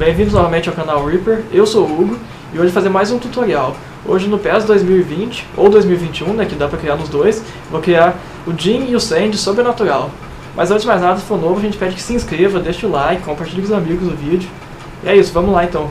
Bem-vindos novamente ao canal Reaper, eu sou o Hugo e hoje fazer mais um tutorial. Hoje no PES 2020, ou 2021, né, que dá pra criar nos dois, vou criar o Jin e o Sandy Sobrenatural. Mas antes de mais nada, se for novo, a gente pede que se inscreva, deixe o like, compartilhe com os amigos o vídeo. E é isso, vamos lá então.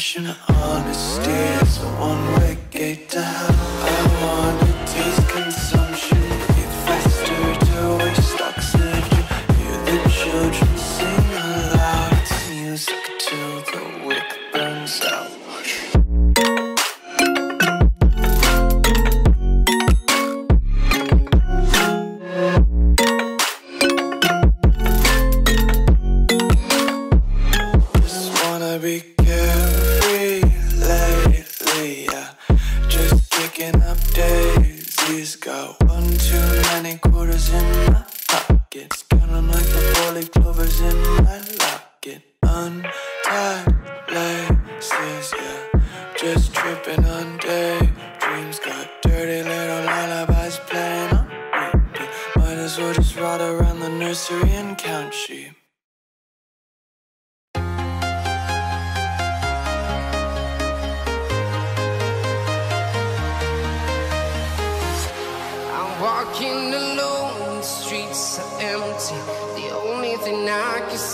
Redemption. Honesty is a one-way gate to hell. I wanna taste consumption,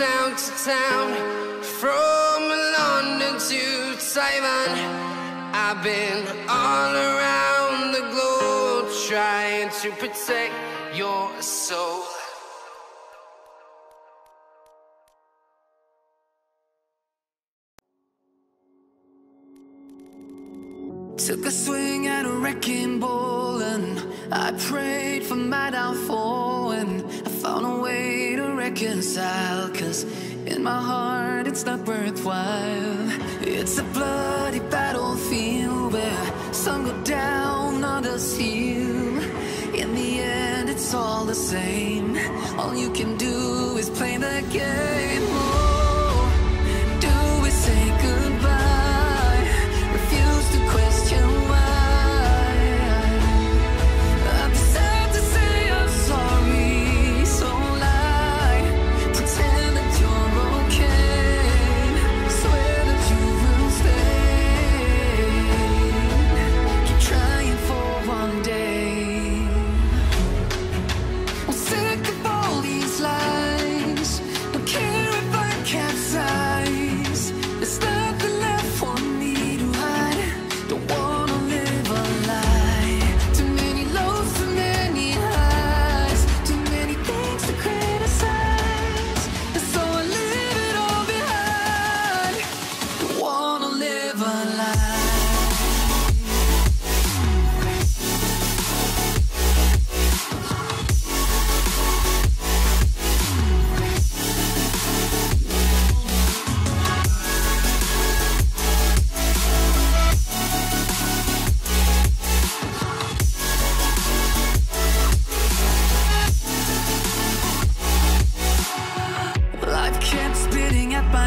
Town to town, from London to Taiwan. I've been all around the globe trying to protect your soul. Took a swing at a wrecking ball and I prayed for my downfall and I found a way reconcile cause in my heart it's not worthwhile. It's a bloody battlefield where some go down, others heal. In the end it's all the same. All you can do is play the game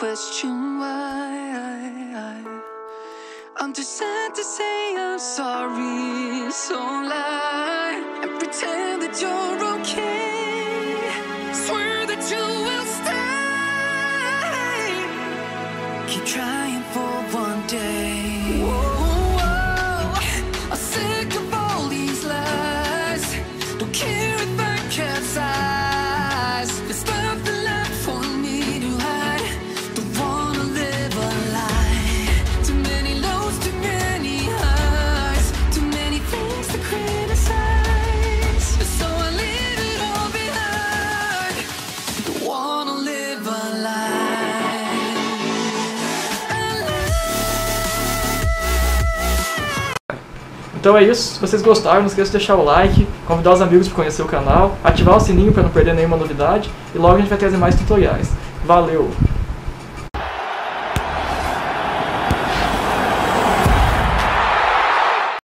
Question why. I'm too sad to say I'm sorry, so lie and pretend that you're okay. Swear that you will stay. Keep trying Então é isso, se vocês gostaram, não esqueça de deixar o like, convidar os amigos para conhecer o canal, ativar o sininho para não perder nenhuma novidade e logo a gente vai trazer mais tutoriais. Valeu!